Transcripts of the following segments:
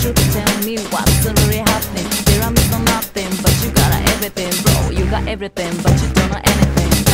should tell me what's really happening. Here I'm not nothing, but you got everything Bro, you got everything, but you don't know anything.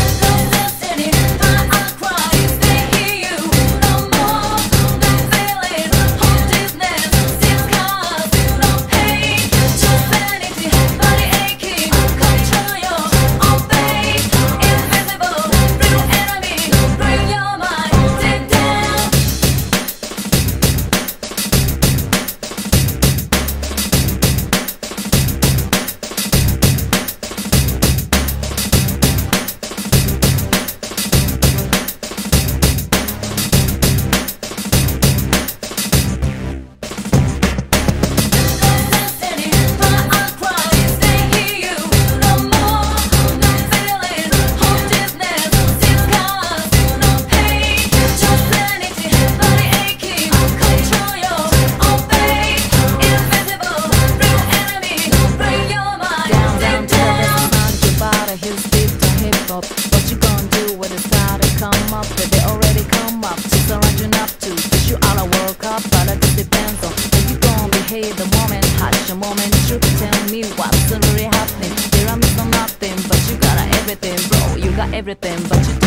moment you can tell me what's really happening. Here I'm missing nothing, but you got everything, bro. You got everything, but you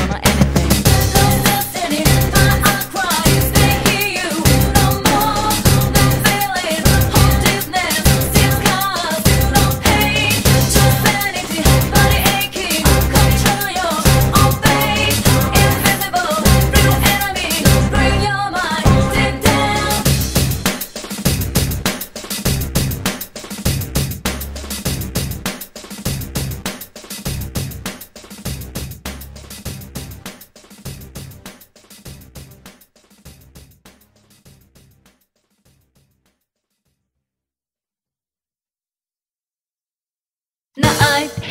na I.